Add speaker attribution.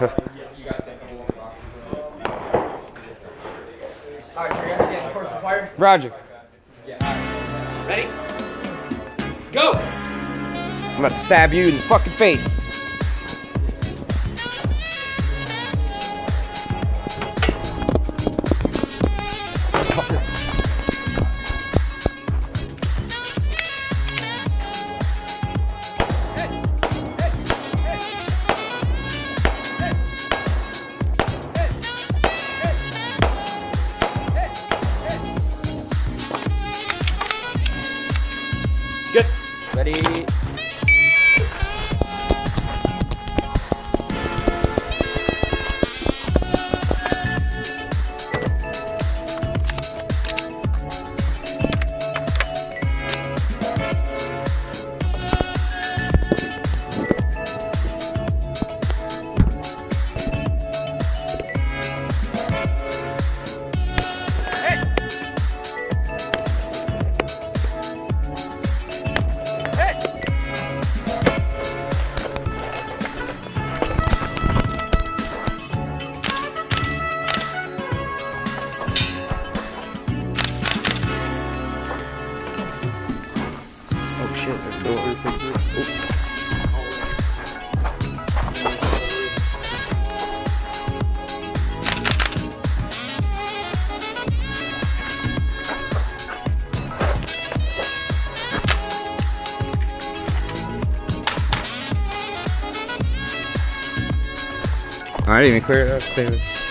Speaker 1: Alright, so you understand the course required?
Speaker 2: Roger.
Speaker 1: Ready? Go!
Speaker 2: I'm about to stab you in the fucking face.
Speaker 1: Good.
Speaker 2: Ready? Shit, there's. I didn't even clear it up. Save it.